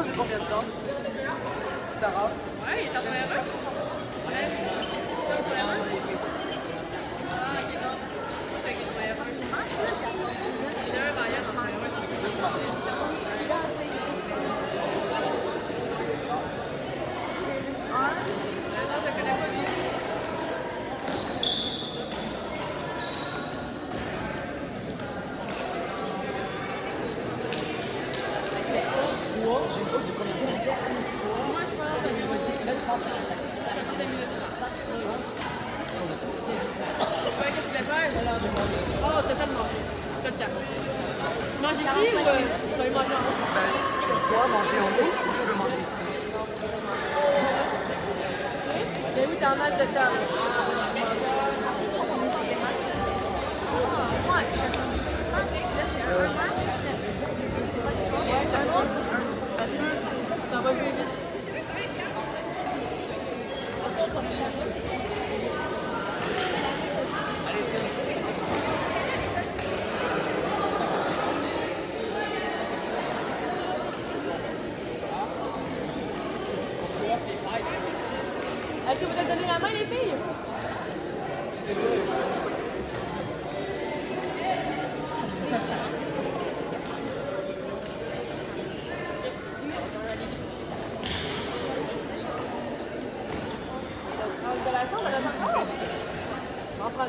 pause de combien de temps? Sarah? Ouais, il est un peu. Moi, j'ai pas du premier Moi, je pense que Là, je pense à 45 minutes. Ouais, qu'est-ce que tu? Oh, manger. Tu manges ici ou tu manger en haut? Dois manger en haut ou je peux manger ici? Mais oui, t'as mal de temps. Est-ce que vous êtes donné la main, les filles? Ah, Une collation, on en a encore? On va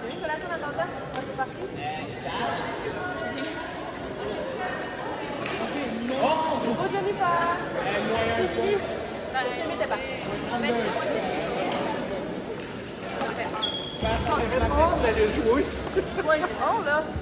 Oh, that is good. Wait, oh, no.